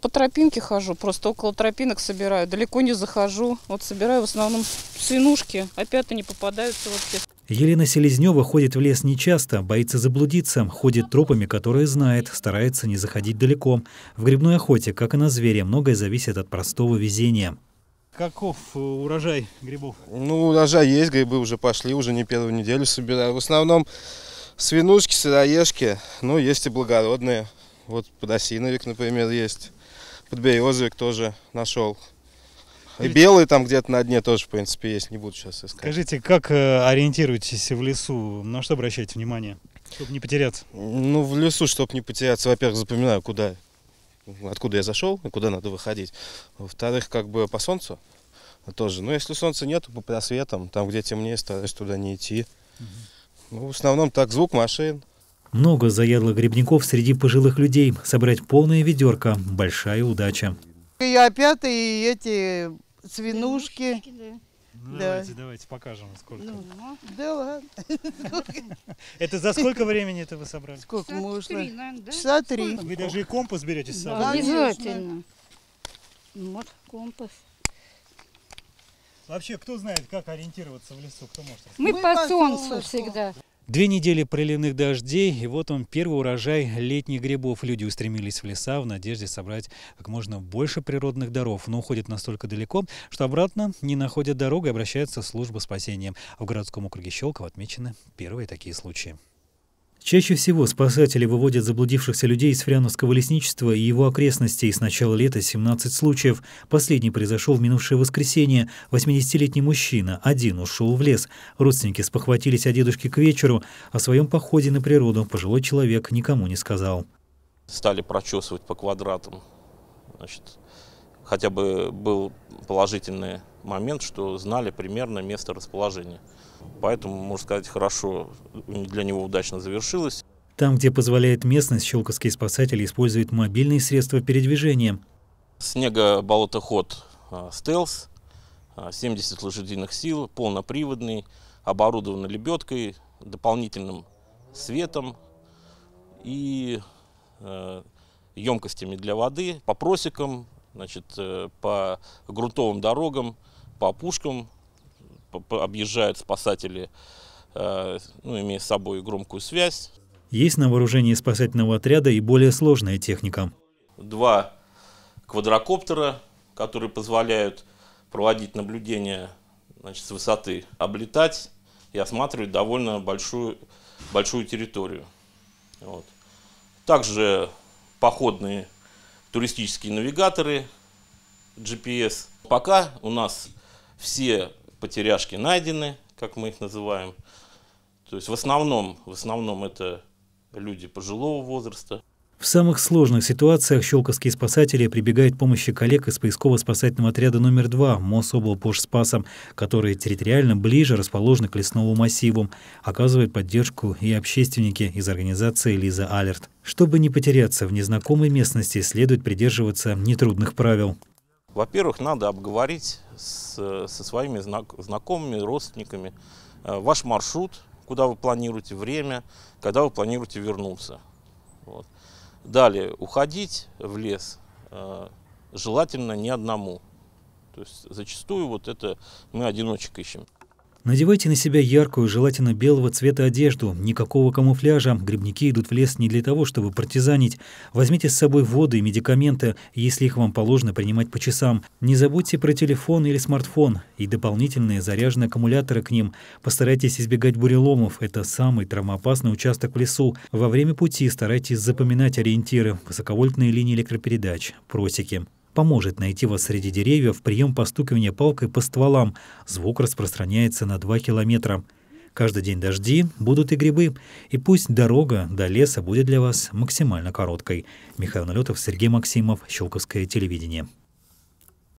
По тропинке хожу, просто около тропинок собираю. Далеко не захожу. Вот собираю в основном свинушки. Опять не попадаются вообще. Елена Селезнева ходит в лес нечасто, боится заблудиться, ходит тропами, которые знает, старается не заходить далеко. В грибной охоте, как и на звере, многое зависит от простого везения. Каков э, урожай грибов? Ну, урожай есть, грибы уже пошли, уже не первую неделю собираю. В основном свинушки, сыроежки, ну, есть и благородные. Вот подосиновик, например, есть. Подберезовик тоже нашел. И белый там где-то на дне тоже, в принципе, есть. Не буду сейчас искать. Скажите, как э, ориентируетесь в лесу? На что обращаете внимание, чтобы не потеряться? Ну, в лесу, чтобы не потеряться, во-первых, запоминаю, куда, откуда я зашел и куда надо выходить. Во-вторых, как бы по солнцу тоже. Но если солнца нету, по просветам, там, где темнее, стараюсь туда не идти. Ну, в основном так, звук машин, Много заядлых грибников среди пожилых людей. Собрать полное ведерко – большая удача. И опята, и эти свинушки. Ну, Да. Давайте, давайте покажем, сколько. Ну, да ладно. Это за сколько времени это вы собрали? Сколько можно? Часа три. Вы даже и компас берете с собой? Обязательно. Вот компас. Вообще, кто знает, как ориентироваться в лесу? Кто может? Мы, Мы по по солнцу солнышку. всегда. Две недели проливных дождей, и вот он, первый урожай летних грибов. Люди устремились в леса в надежде собрать как можно больше природных даров, но уходят настолько далеко, что обратно не находят дорогу и обращаются в службу спасения. В городском округе Щелково отмечены первые такие случаи. Чаще всего спасатели выводят заблудившихся людей из Фряновского лесничества и его окрестностей. С начала лета 17 случаев. Последний произошел в минувшее воскресенье. 80-летний мужчина один ушел в лес. Родственники спохватились о дедушке к вечеру. О своем походе на природу пожилой человек никому не сказал. стали прочесывать по квадратам. Значит, хотя бы был положительный момент, что знали примерно место расположения. Поэтому, можно сказать, хорошо для него удачно завершилось. Там, где позволяет местность, щелковские спасатели используют мобильные средства передвижения. Снегоболотоход а, «Стелс», а, 70 лошадиных сил, полноприводный, оборудован лебедкой, дополнительным светом и э, емкостями для воды, по просекам, значит, э, по грунтовым дорогам, по опушкам по- по- объезжают спасатели, э, ну, имея с собой громкую связь. Есть на вооружении спасательного отряда и более сложная техника. Два квадрокоптера, которые позволяют проводить наблюдения значит, с высоты, облетать и осматривать довольно большую, большую территорию. Вот. Также походные туристические навигаторы GPS. Пока у нас все потеряшки найдены, как мы их называем. То есть в основном, в основном это люди пожилого возраста. В самых сложных ситуациях щелковские спасатели прибегают к помощи коллег из поисково-спасательного отряда номер 2 Мособлпошспаса, которые территориально ближе расположены к лесному массиву. Оказывают поддержку и общественники из организации «Лиза Алерт». Чтобы не потеряться в незнакомой местности, следует придерживаться нетрудных правил. Во-первых, надо обговорить с- со своими знак- знакомыми, родственниками э, ваш маршрут, куда вы планируете, время, когда вы планируете вернуться. Вот. Далее, уходить в лес э, желательно не одному. То есть зачастую вот это мы одиночек ищем. Надевайте на себя яркую, желательно белого цвета одежду. Никакого камуфляжа. Грибники идут в лес не для того, чтобы партизанить. Возьмите с собой воду и медикаменты, если их вам положено принимать по часам. Не забудьте про телефон или смартфон и дополнительные заряженные аккумуляторы к ним. Постарайтесь избегать буреломов. Это самый травмоопасный участок в лесу. Во время пути старайтесь запоминать ориентиры, высоковольтные линии электропередач, просеки. Поможет найти вас среди деревьев прием постукивания палкой по стволам. Звук распространяется на 2 километра. Каждый день дожди, будут и грибы. И пусть дорога до леса будет для вас максимально короткой. Михаил Налетов, Сергей Максимов, Щелковское телевидение.